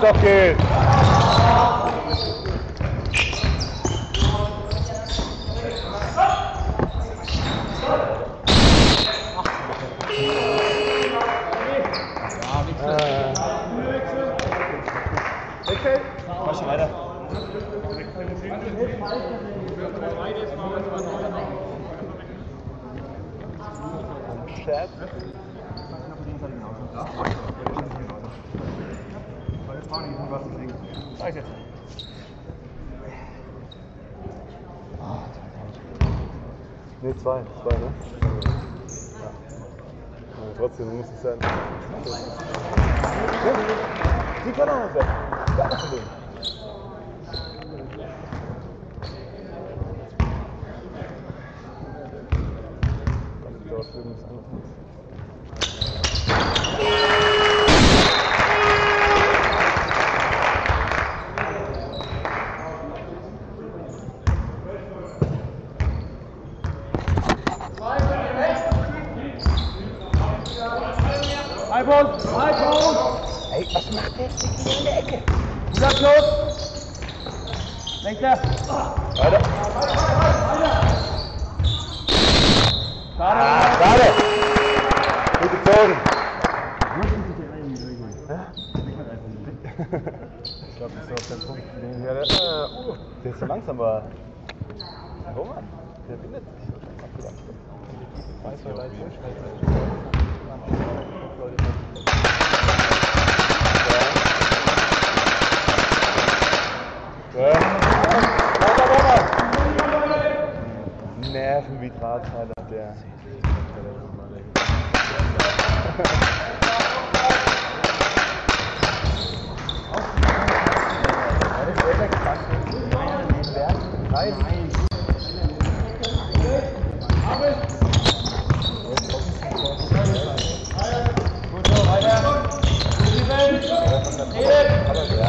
Jungs, doch geht's! Äh. Weiter. Chat. Sag ich jetzt. Ne, zwei. Zwei, ne? Ja. Aber trotzdem muss es sein. Die kann auch noch weg. Gar kein Problem. Dann dauert es übrigens anders. Halbpunkt! Halbpunkt! Ey, was macht der jetzt hier in der Ecke? Wieder los! Rechter! Weiter. Ah, Schade! schade. Gut gezogen. Ich glaube, das ist auf den Punkt. Nee, ja, der, äh, uh, der ist so langsam, aber. Oh Mann, der windet sich. Abgedacht. Weiß, wer weiß, Ja. Ja. Weiter, weiter. Nerven wie Drahtseile, der.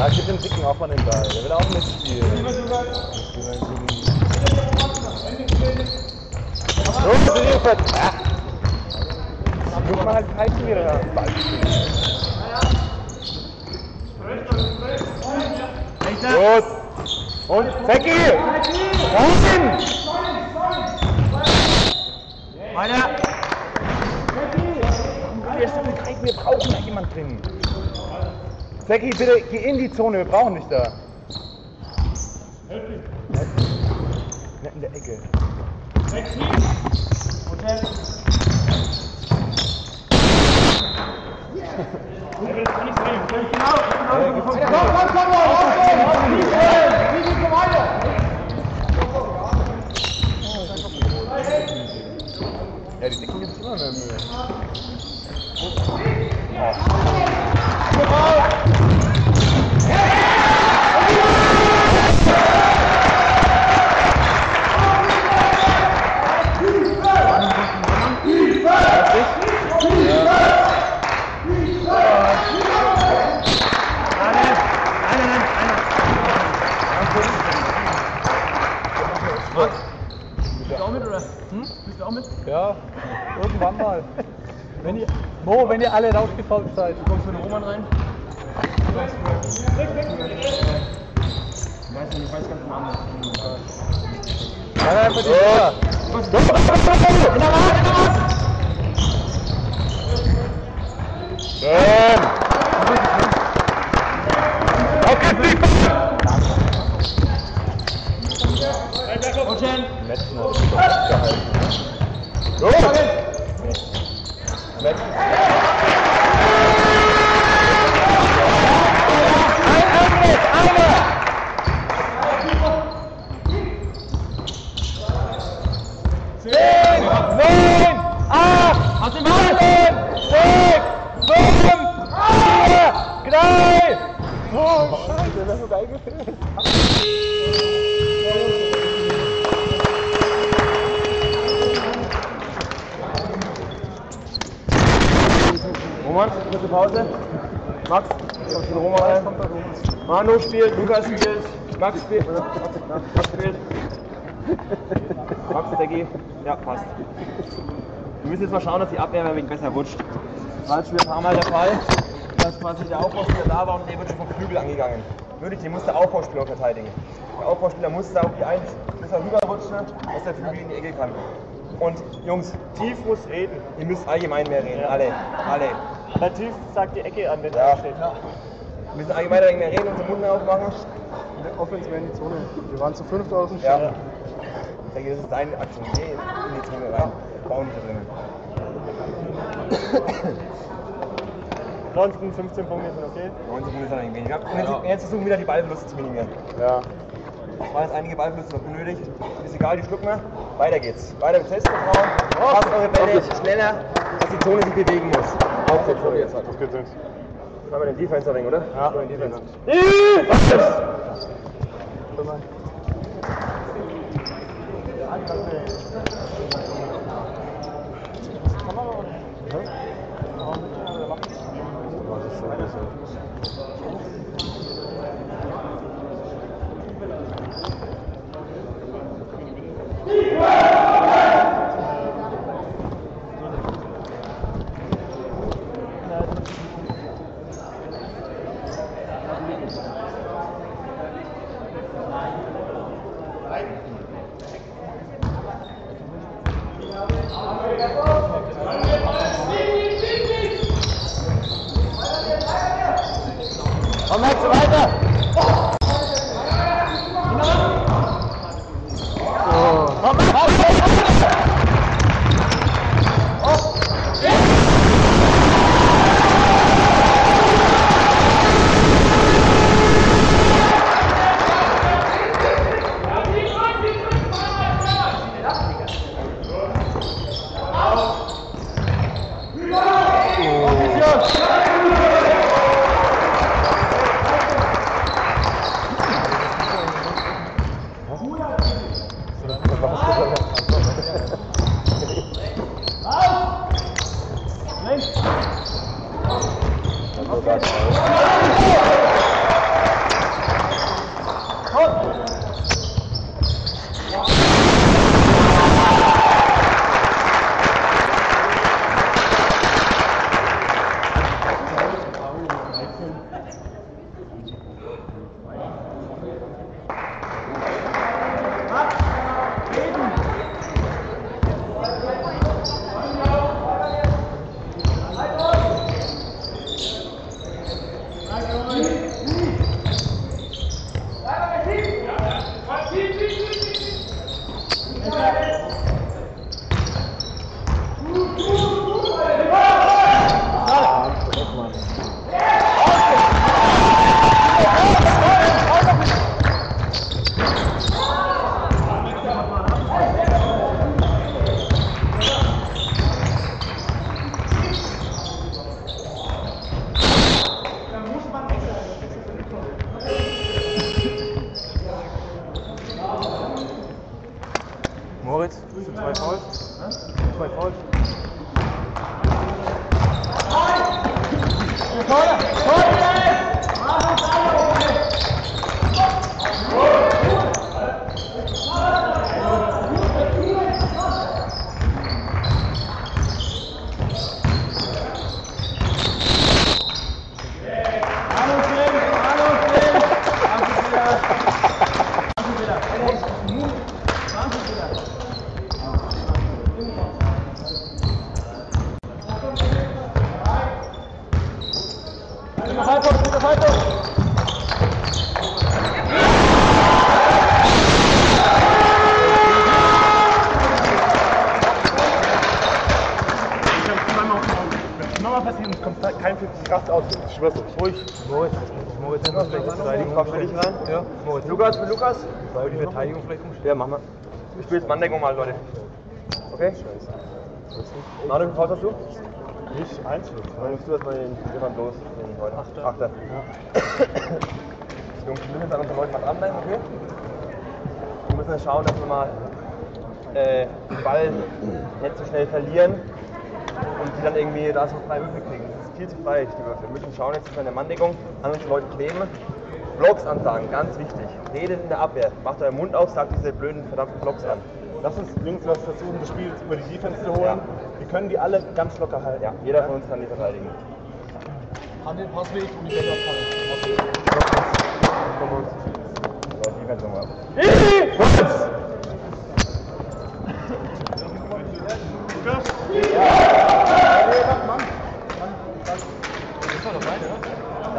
Ja, gib dem Dicken auch mal den Ball. Der will auch mitspielen. Bitte Hilfe! Da muss man halt Pfeifen wieder Ball spielen. Gut! Und Zecki! Unten! Weiter! Dreck, wir brauchen da jemand drin. Zecki, bitte geh in die Zone, wir brauchen dich da. Ja, in der Ecke. Ja, die Dicken gibt's immer mehr Mühe. Bist irgendwann mal. Wenn ihr, Mo, wenn ihr alle rausgefolgt seid. Du kommst mit dem Roman rein? Ich weiß nicht, ich weiß ganz genau anders. Nein, einfach die. Stopp, stopp, stopp, stopp, stopp. In der Hand, fünf, Nein! Oh, Scheiße, das ist Roman, kurze Pause. Max, kommst du Roman rein? Manu spielt, Lukas spielt, Max spielt. Max spielt. Max, Deggi. Ja, passt. Wir müssen jetzt mal schauen, dass die Abwehr ein wenig besser rutscht. Das war jetzt schon ein paar Mal der Fall, dass quasi der Aufbauspieler da war und der wird schon vom Flügel angegangen. Wirklich, den muss der Aufbauspieler verteidigen. Der Aufbauspieler muss da auf die Eins, muss er rüberrutschen, dass der Flügel in die Ecke kann. Und Jungs, tief muss reden. Ihr müsst allgemein mehr reden, alle. Alle. Tief sagt die Ecke an, wenn Ja. da steht. Wir müssen allgemein ein wenig mehr reden, unsere Mund mehr aufmachen. In der Offense wäre in die Zone. Wir waren zu fünft außen. Ja. Ich denke, das ist deine Aktion. Geh in die Zone rein. Bau nicht da drinnen. Ansonsten 15 Punkte sind okay. 19 Minuten ist dann weniger. Und jetzt, jetzt versuchen wir wieder die Ballverluste zu minimieren. Ja. Es waren jetzt einige Ballverluste noch unnötig. Ist egal, die schlucken wir. Weiter geht's. Weiter mit Selbstvertrauen. Passt eure Bälle schneller, dass die Zone sich bewegen muss. Der Zone jetzt halt. Das geht nichts. Machen wir den Defense-Ring, oder? Ja. Den Defense. Komm, Ruhig. Moritz, Moritz, noch vielleicht die Verteidigung Komm für dich rein. Ja, Moritz. Lukas mit Lukas. Soll die Verteidigung vielleicht umstellen? Ja, mach mal. Ich spiele jetzt Manndeckung mal, Leute. Okay? Manu, wie hast du? Nicht einzeln. Dann nimmst du erstmal den Stefan bloß, den heute. Achter. Achter. Jungs, wir müssen jetzt an unseren Leuten mal dranbleiben, okay? Wir müssen jetzt schauen, dass wir mal äh, den Ball nicht so schnell verlieren und die dann irgendwie da so frei Würfel kriegen. Viel zu frei, die Würfel. Wir müssen schauen, jetzt ist eine Manndeckung, an uns Leute kleben. Blocks ansagen, ganz wichtig. Redet in der Abwehr. Macht euren Mund auf, sagt diese blöden, verdammten Blocks an. Lass uns Jungs was versuchen, das Spiel über die Defense zu holen. Wir können die alle ganz locker halten. Ja, jeder von uns kann die verteidigen. An den Passweg und die Bälle abfangen. So, Defense nochmal.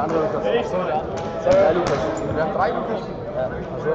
Der andere ist das. Ich so, der andere. Ja, Lukas. Wir haben drei Lukas. Ja, also.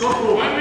Go,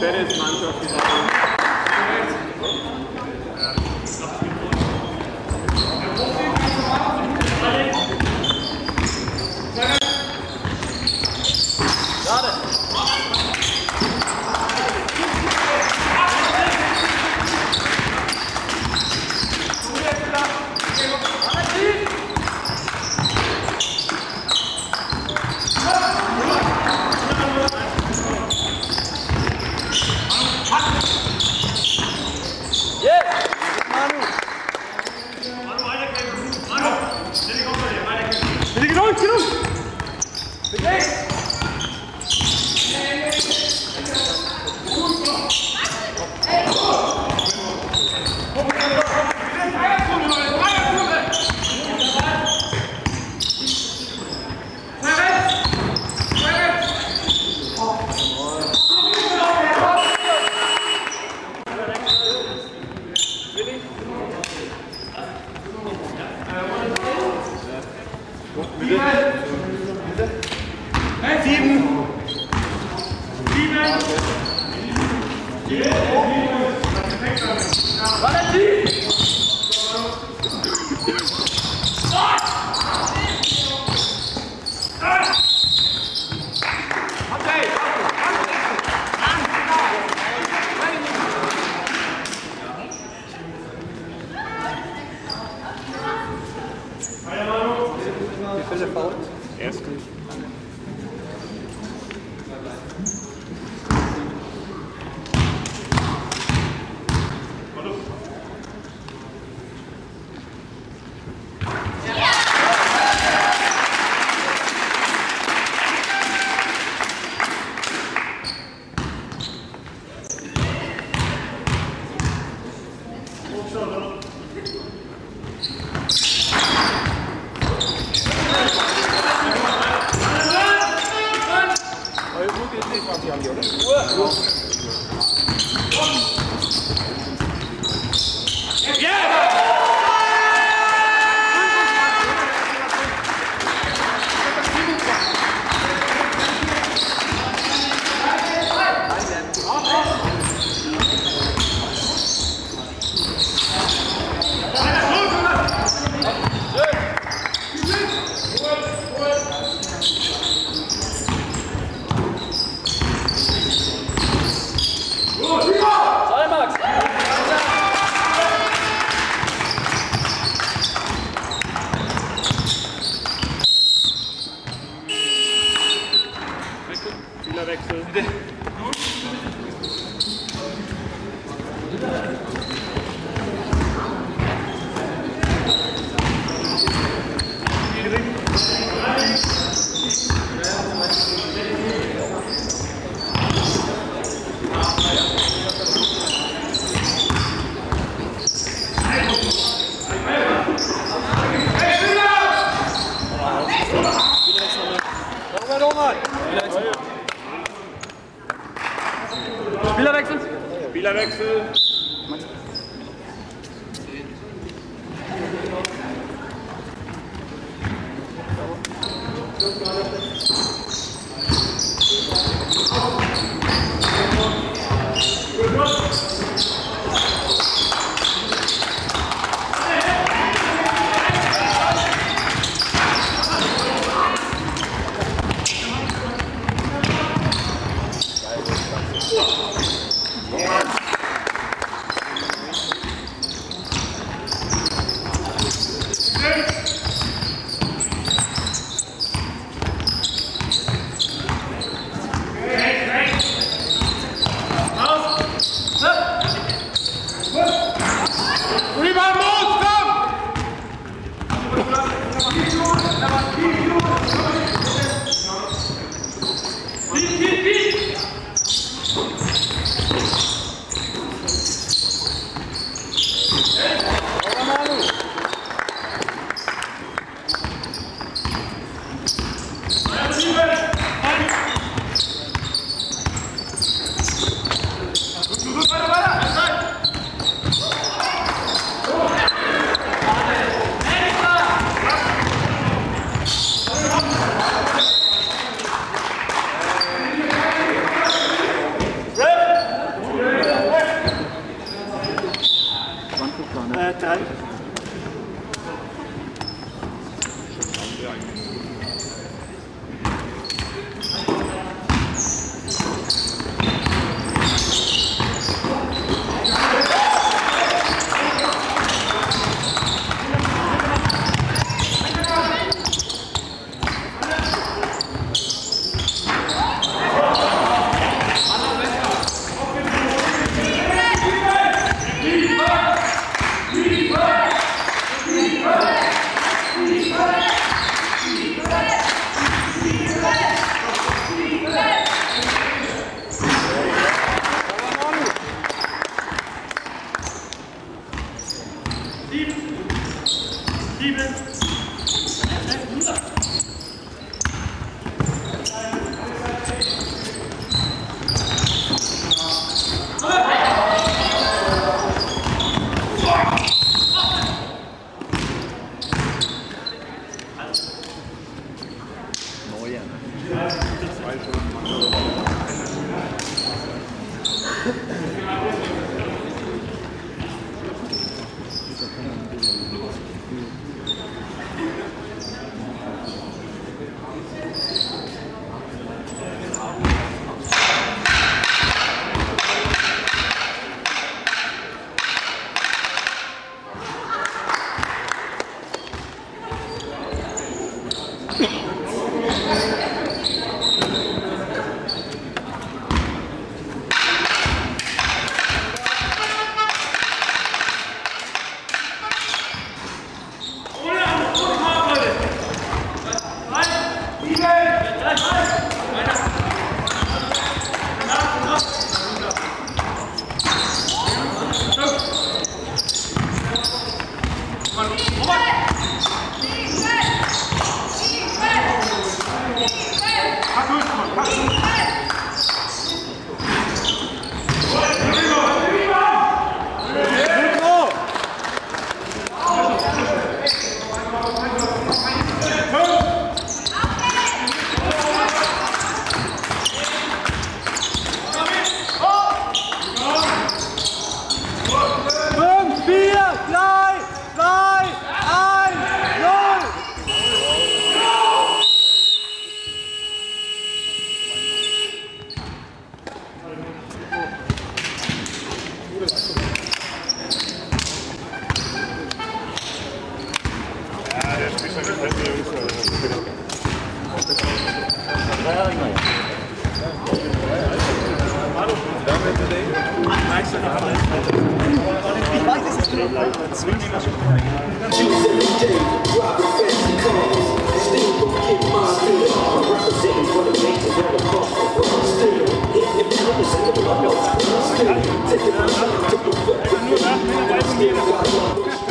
Perez, Mannschaft. Nur nach meiner Weisung jeder.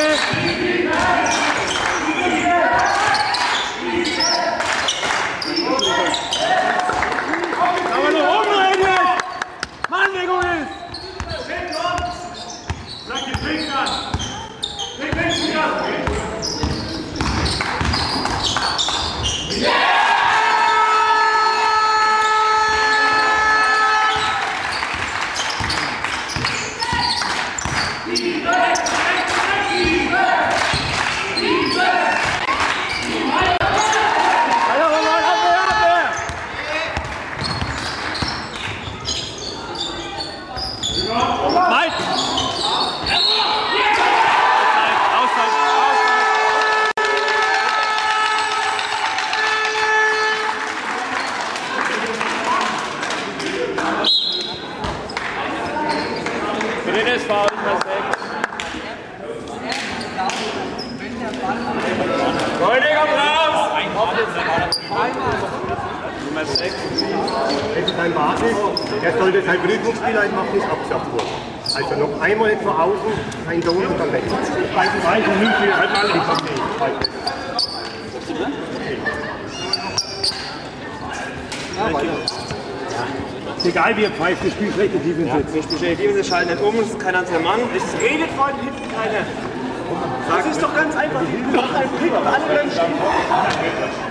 Yes. Jetzt. Wir spielen die Defense, schalten nicht um, es ist kein einziger Mann. Es redet vorne hinten keiner. Das ist doch ganz einfach. Mach einen Blick, alle stehen.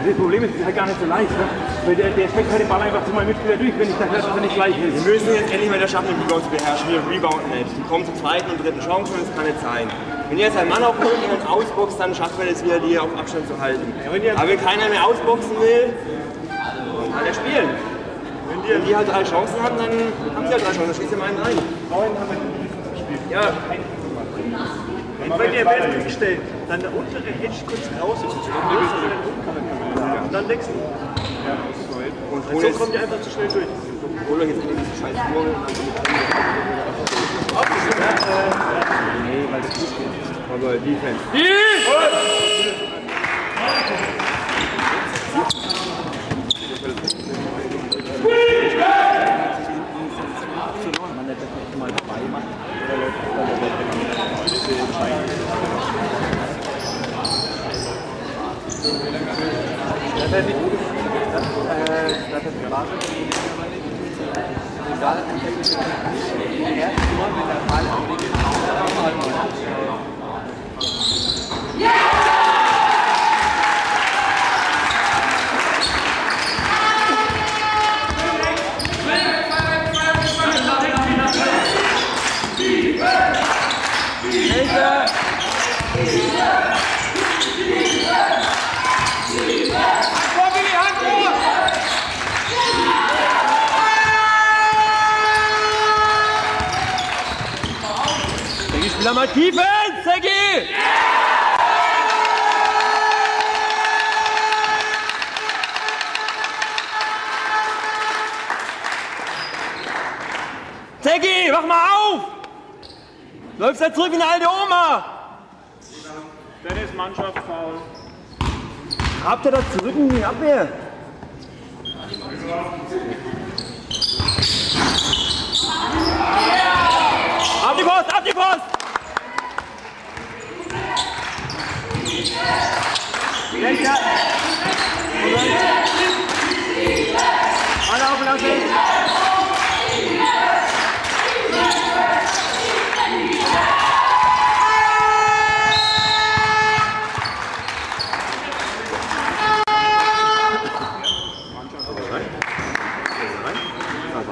Das Problem ist, es ist halt gar nicht so leicht. Ne? Weil der, der steckt halt den Ball einfach zu meinem Mitspieler durch, wenn ich sage, dass er nicht gleich Wir ist. müssen jetzt endlich mal der schaffen, den Rebound zu beherrschen. Wir rebounden nicht. Die kommen zur zweiten und dritten Chance und das kann nicht sein. Wenn ihr jetzt einen Mann aufholt und ausboxt, dann schafft man es wieder, die auf Abstand zu halten. Aber wenn keiner mehr ausboxen will, dann kann er spielen. Wenn die, halt drei Chancen haben, dann haben sie halt drei Chancen. Dann schießt ihr mal einen rein. Ja, Wenn ihr Welt gestellt, dann der untere Edge kurz raus ist, und dann wechseln. und So hol jetzt, kommt ihr einfach zu schnell durch. hol euch jetzt endlich diese scheiß Kurve und dann Nee, weil das nicht geht. Aber Defense. Seggi, Spieler mal Defense! Seggi! Seggi, wach mal auf! Läufst da zurück wie eine alte Oma! Dennis Mannschaft faul. Habt ihr da zurück in die Abwehr? Ab die Post, ab die Post!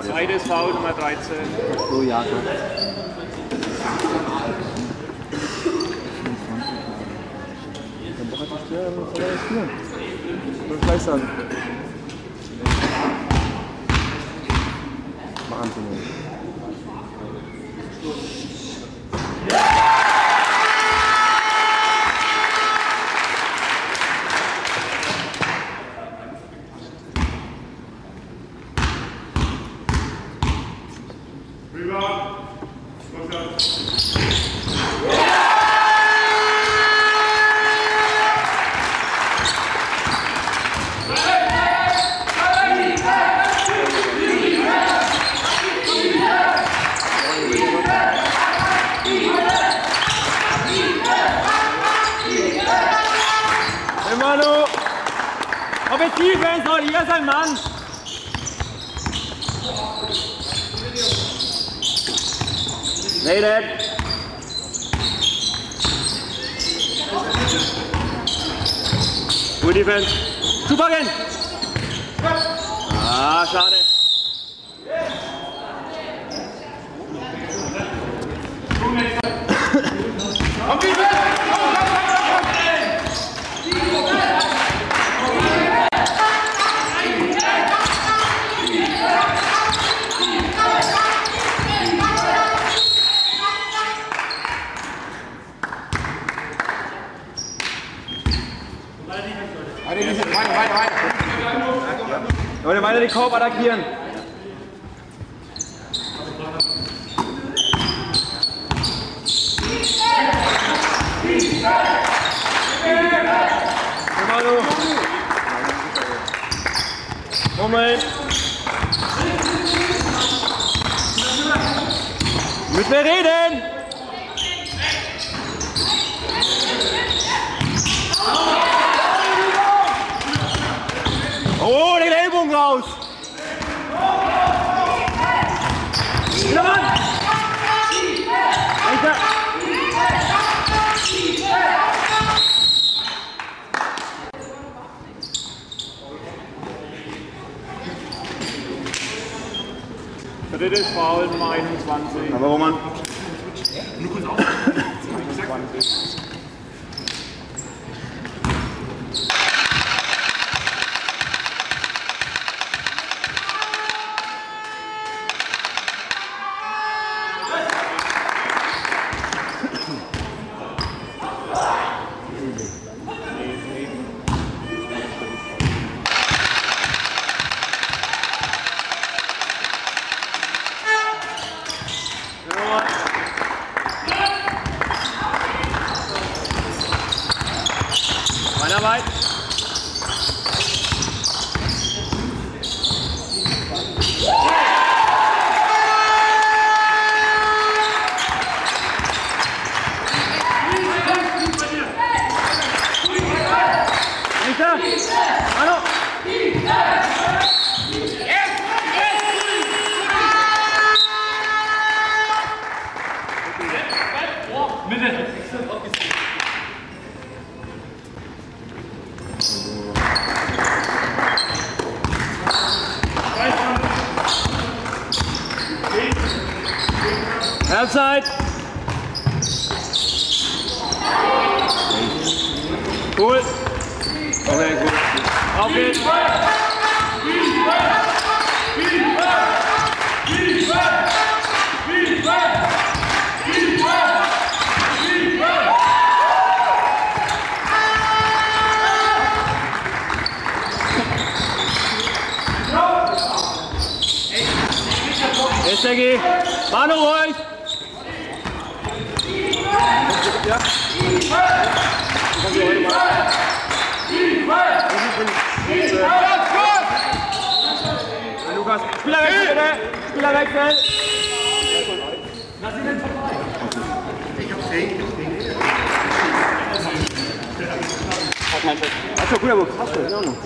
Zweites Foul Nummer 13. So, ja, Dann braucht er spielen, dann soll er spielen. Ich gleich sagen. Wahnsinn. Hey Manu! Offensiv, wenn soll, hier ist ein Mann! Needed! Good defense. Zupacken! Ah, schade. Leute, Gerne den Korb attackieren. Romano. Moment. Mit mir reden! Ellbogen raus. Wieder Mann. Weiter. Drittes Foul, 21. Aber Roman. Okay, gut. Auf geht's! Jetzt, Seggi! Manu ruhig! Lukas, Spieler wechseln bitte! Spieler wechseln! Hast du guter Box, hast du, in Ordnung.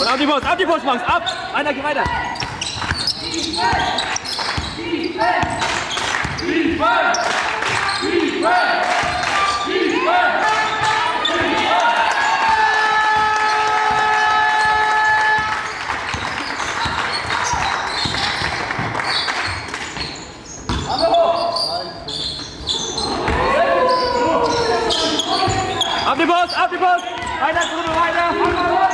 Und ab die Post, ab die Post, Max, ab! Einer, geh weiter! Ab die Post, ab die Post! Weiter, Grüne, weiter!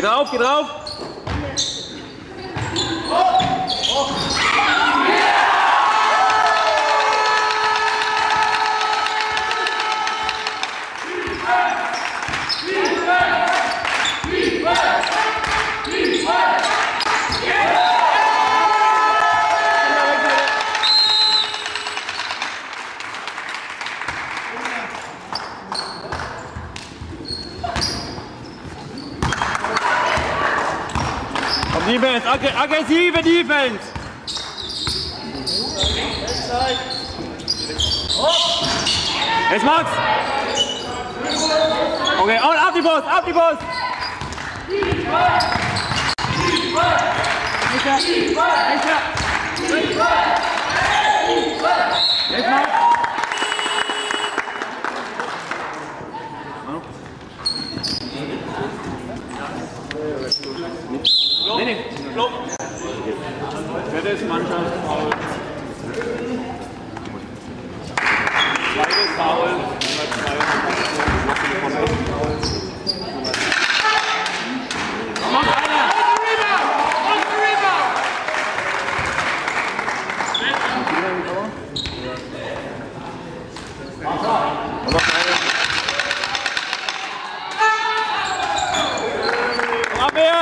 Geh drauf, geh drauf! Komm, Defense, Ag aggressive Defense! Jetzt Max! Okay, und auf die Post, auf die Post! Nee, nee. Drittes Mannschaftsfoul. Zweites Foul. Nummer zwei. Noch einer! Abwehr!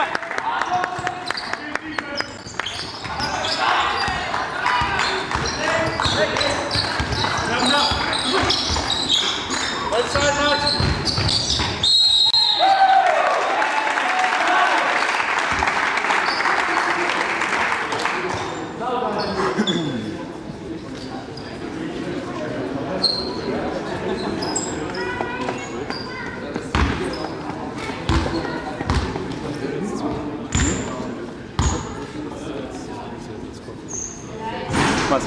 Was?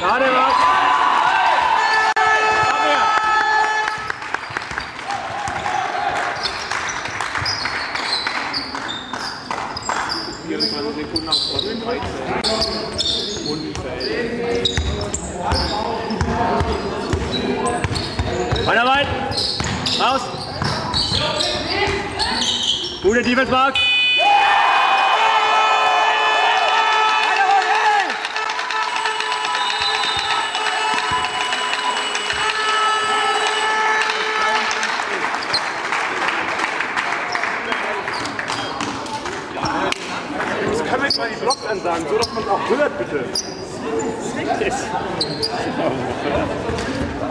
Gerade was? Abwehr! Sekunden auf 13. Weiterarbeit! Raus! Gute Defense, Mark! Können wir jetzt mal die Blocks ansagen, so dass man es auch hört, bitte. Yes.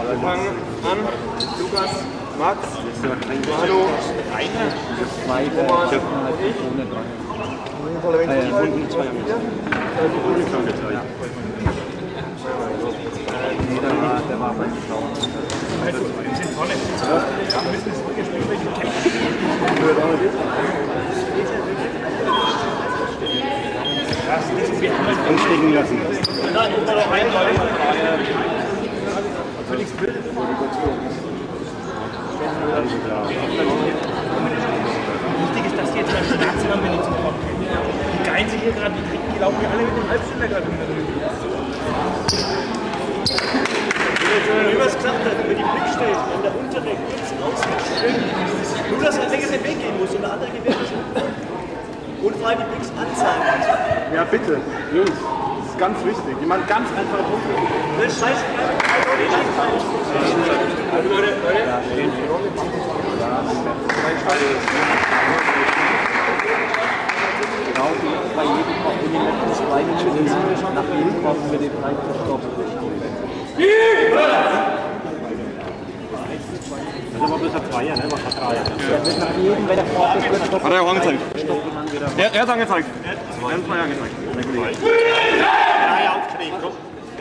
Wir fangen an. Lukas, Max, Manu, Roman und ich. Anstecken lassen. Wichtig ist, dass die jetzt mal Schmerzen haben, wenn die zum Kopf gehen. Die geilen sich hier gerade, die, kriegen- die laufen hier alle mit dem Halbständer gerade rum. Wie wir es gesagt hat, über die Blick steht, wenn der untere kurz rausgeht, nur dass er länger den Weg gehen muss und der andere gewährt ist. Und vor allem die Blicks anzeigen. Ja, bitte, Jungs, das ist Jemand ganz einfache Punkte. Das ist scheiße. Genau wie bei jedem Kopf in den letzten zwei Minuten nach jedem Kopf wird die Zeit gestoppt. Das ist aber bloß ein Zweier, ne? Was hat Dreier? Der wird nach jedem, wenn der Kopf ist, wird. Hat er auch angezeigt? Dann wieder. Er, er hat angezeigt. Er hat zwei angezeigt.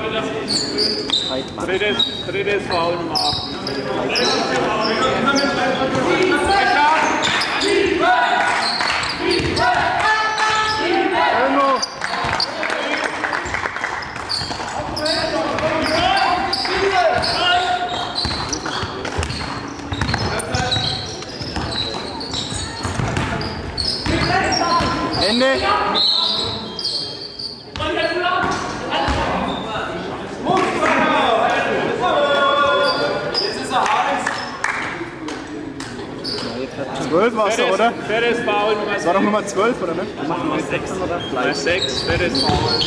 komm. Zeit macht. Drittes, drittes Foul Nummer 8. 12 warst du, oder? Faires Foul Nummer 6. War doch Nummer 12, oder ne? nicht? Nummer 6. Nummer 6, faires Foul.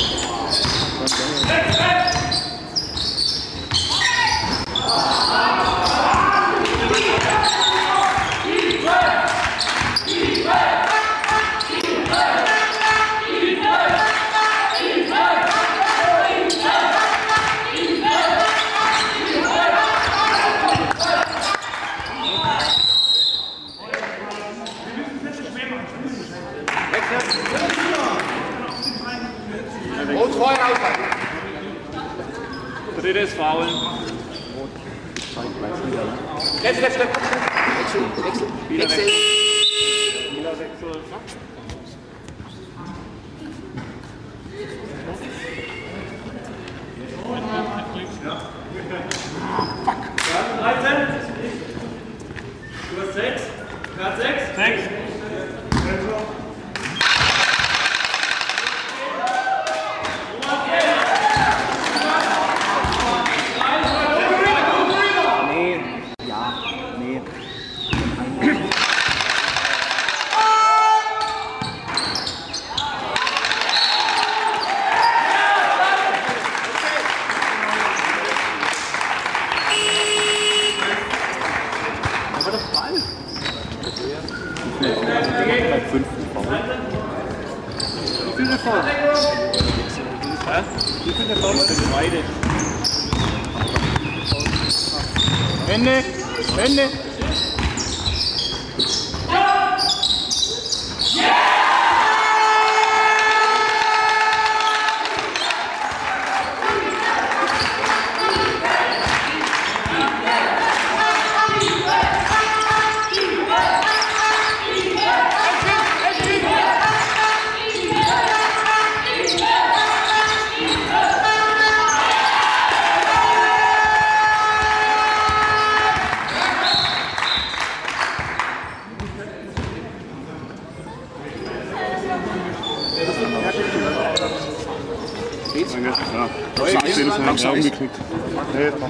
niet. Helemaal.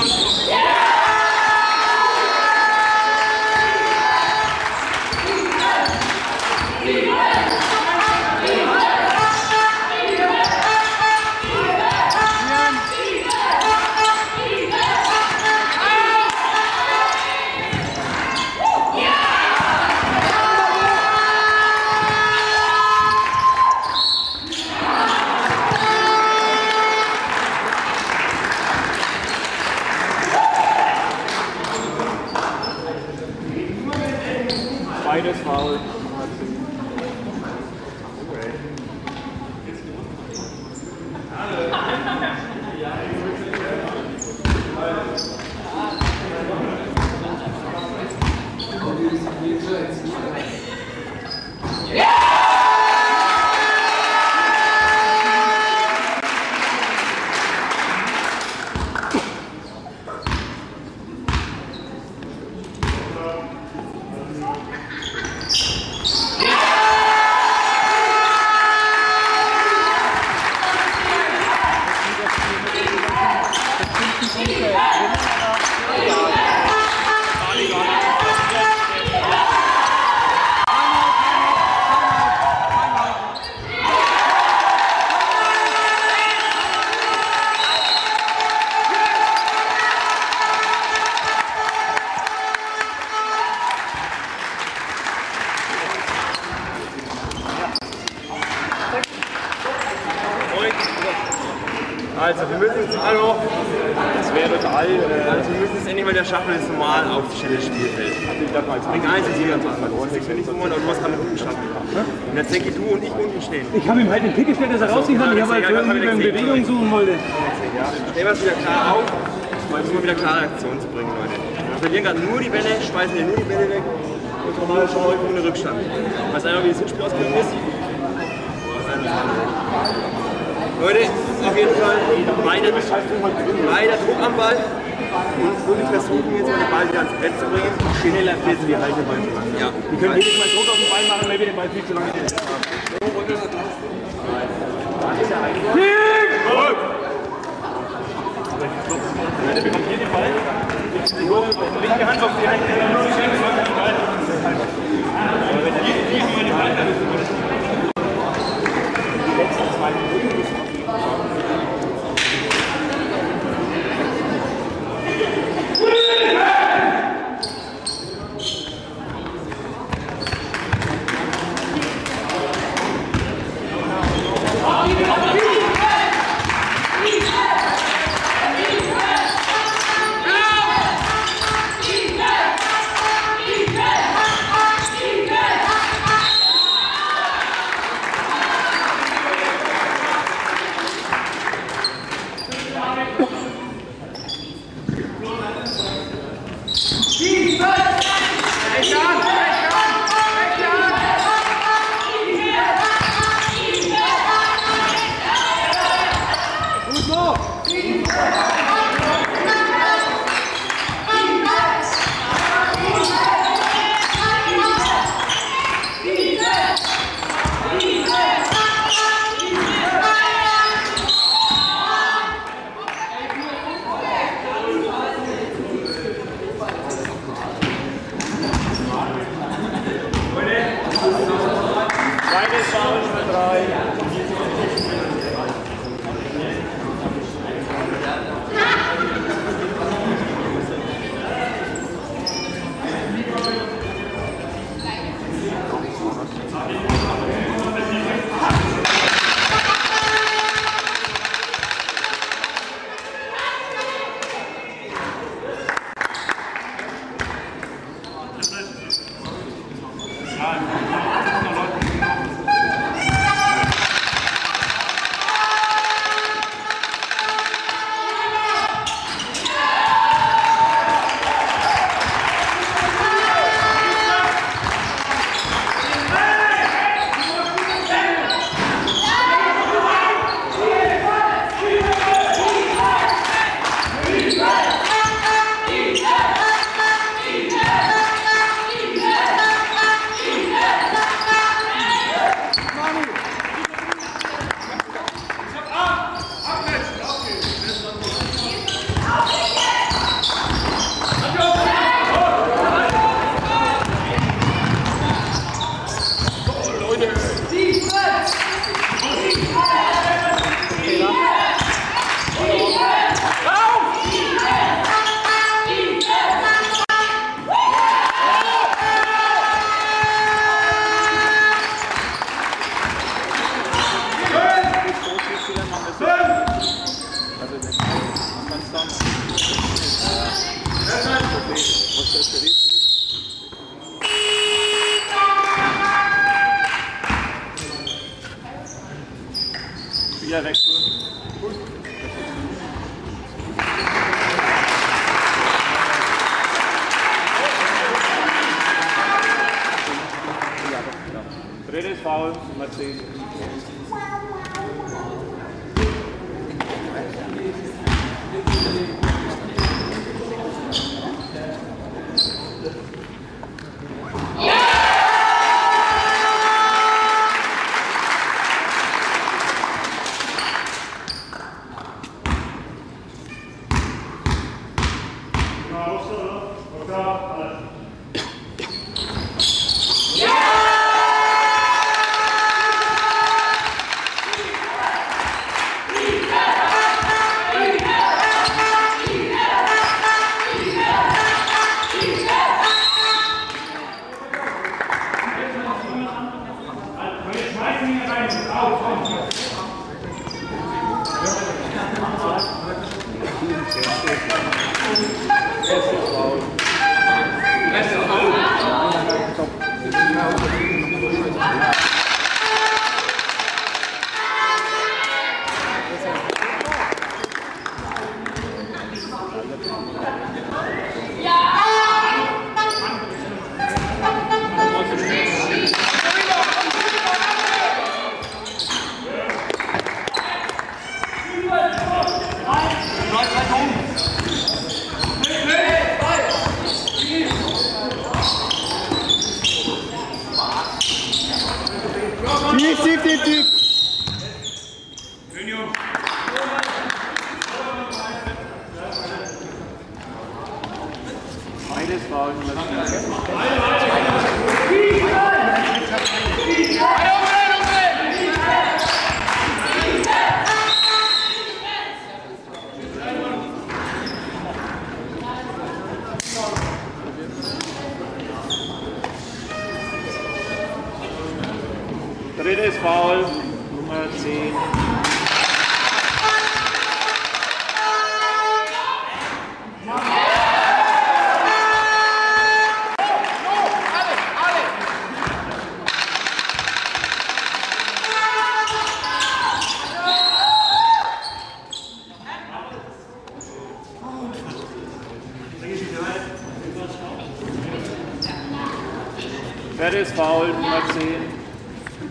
Foul, Nummer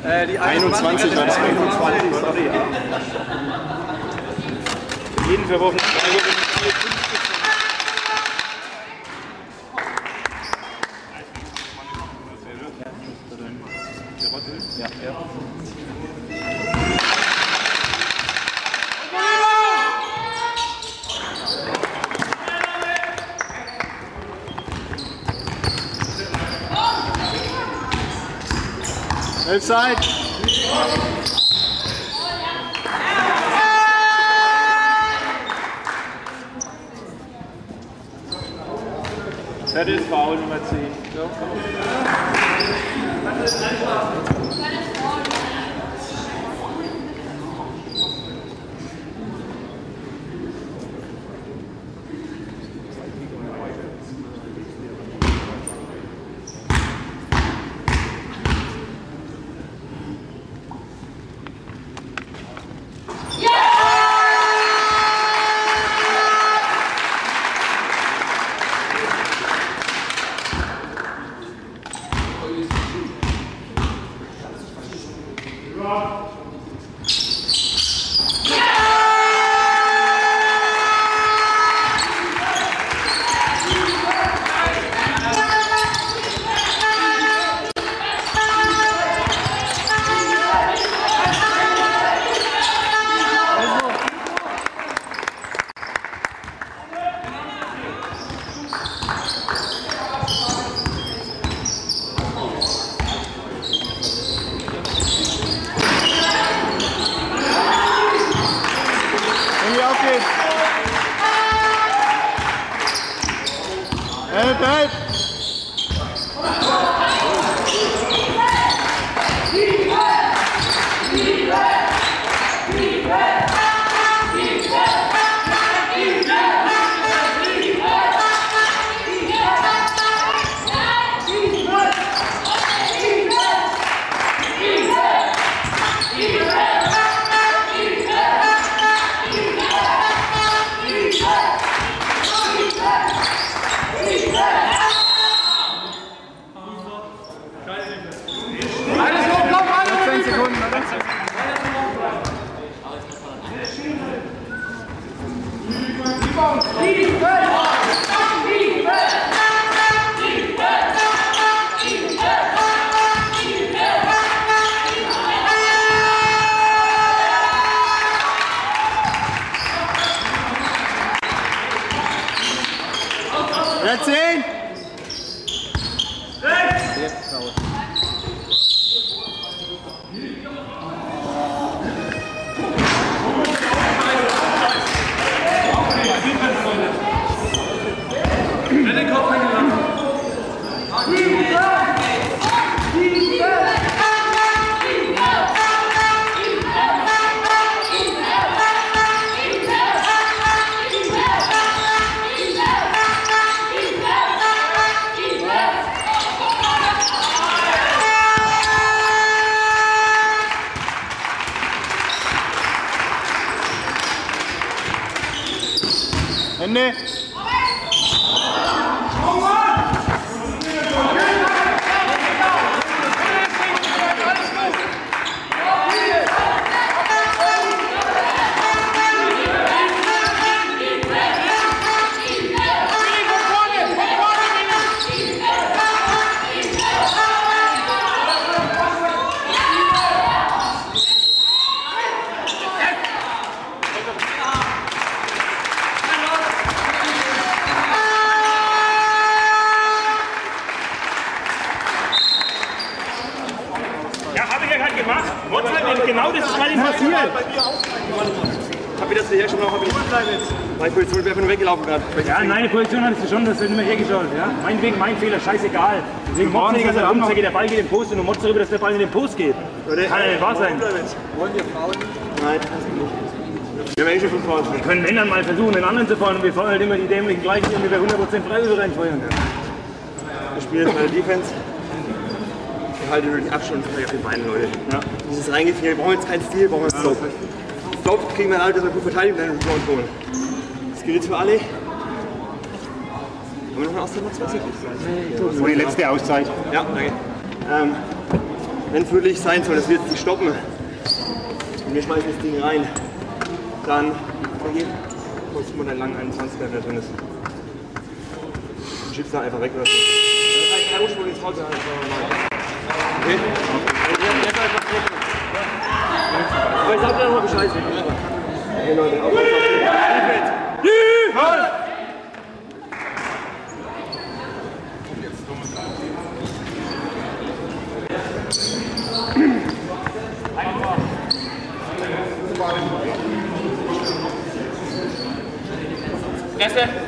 10. Äh, die 21 war das 21. Sorry, jeden verworfenen Freiwurf side. Ja, meine Position hattest du schon, das wird immer hergeschaut. Ja? Meinetwegen mein Fehler, scheißegal. Deswegen motzt nicht, dass er rumzeigt, der Ball geht in den Post und du motzt darüber, dass der Ball in den Post geht. Kann ja nicht wahr sein. Wollen wir Frauen? Nein. Wir haben eh schon fünf Frauen. Wir können Männern mal versuchen, den anderen zu fahren und wir fahren halt immer die dämlichen gleichen, die wir 100% Freiwürfe reinfeuern. Wir spielen jetzt mal Defense. Ich halte nur den Abstand auf den Beinen, Leute. Ja. Dieses reingefiel, wir brauchen jetzt keinen Stil, wir brauchen jetzt Stop. Stop kriegen wir alle, dass wir gut verteidigen und dann Rebound holen. Das gilt jetzt für alle. Haben wir noch eine Auszeit? Max? Was ist So die letzte Auszeit. Ja, danke. Ähm, Wenn es wirklich sein soll, dass wir jetzt nicht stoppen und wir schmeißen das Ding rein, dann, dann geht kommst immer deinen langen 21 der drin ist. Und schiebst dann einfach weg oder so. Das ist eigentlich kein Ursprung ins Haus, einfach normal. Okay? Aber ich sag dir nochmal Bescheid. Okay, Leute, auf Defense. Defense! Gracias.